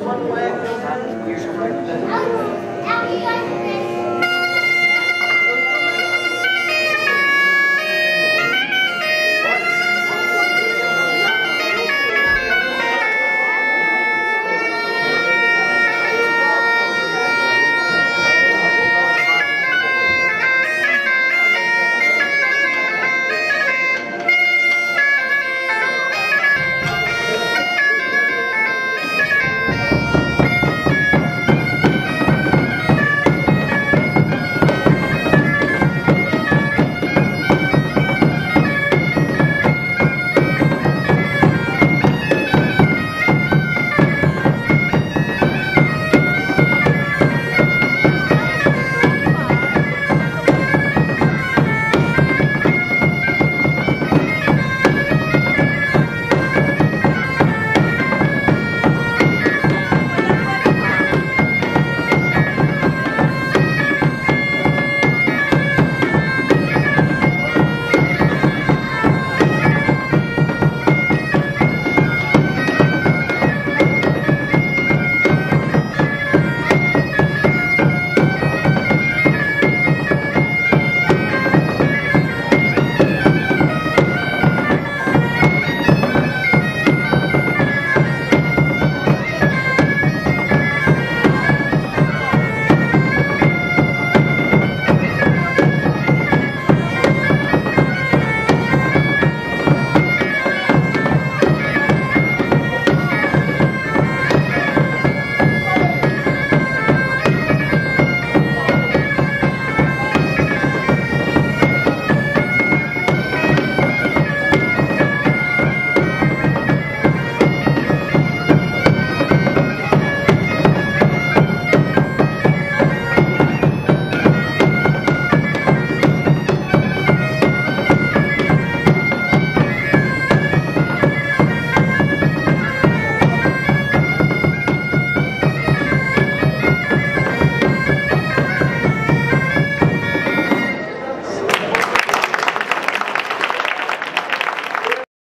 one way.